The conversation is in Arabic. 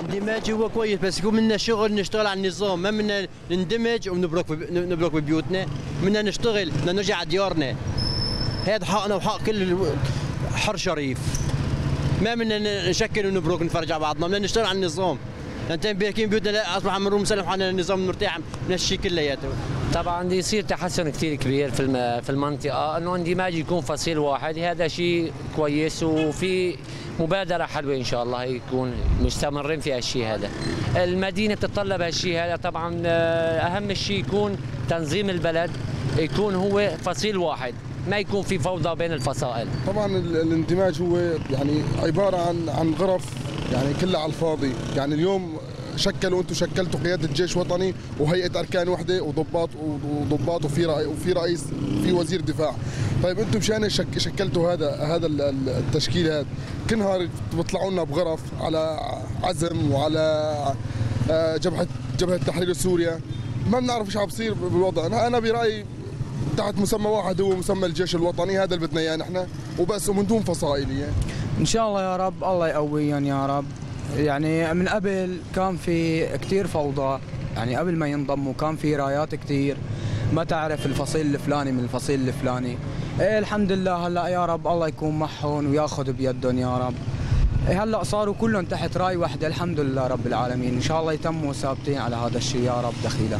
اندماجي هو كويس بس يكون منا شغل نشتغل على النظام. ما منا نندمج ونبرك نبرك ببيوتنا منا نشتغل بدنا نرجع على ديارنا. هذا حقنا وحق كل حر شريف. ما بدنا نشكل ونبرك نفرج على بعضنا. بدنا نشتغل على النظام. أنت بيحكين بيوتنا لا أصبح عمرو مسلم على النظام مرتاح من الشيء كلياته. طبعا يصير تحسن كثير كبير في في المنطقة. أنه اندماج يكون فصيل واحد. هذا شيء كويس. وفي مبادرة حلوة إن شاء الله يكون مستمرين في هالشيء هذا. المدينة بتتطلب هالشيء هذا. طبعا أهم شيء يكون تنظيم البلد يكون هو فصيل واحد ما يكون في فوضى بين الفصائل. طبعا الاندماج هو يعني عبارة عن عن غرف يعني كلها على الفاضي. يعني اليوم شكلوا أنتم شكلتوا قيادة جيش وطني وهيئة أركان وحدة وضباط وضباط وفي وفي رئيس في وزير دفاع. طيب أنتم مشان شك شكلتوا هذا هذا التشكيل هذا كل نهار بيطلعوا لنا بغرف على عزم وعلى جبهه جبهة تحرير سوريا ما بنعرف إيش عم بصير بالوضع. أنا برأيي تحت مسمى واحد هو مسمى الجيش الوطني هذا اللي بدنا إياه نحن. وبس ومن دون فصائل يعني. إن شاء الله يا رب الله يقويهم يا رب. يعني من قبل كان في كثير فوضى يعني قبل ما ينضموا كان في رايات كثير ما تعرف الفصيل الفلاني من الفصيل الفلاني. إيه الحمد لله هلأ يا رب الله يكون معهم وياخذ بيدهم يا رب. إيه هلأ صاروا كلهم تحت رأي وحده الحمد لله رب العالمين. إن شاء الله يتموا ثابتين على هذا الشيء يا رب دخيلة.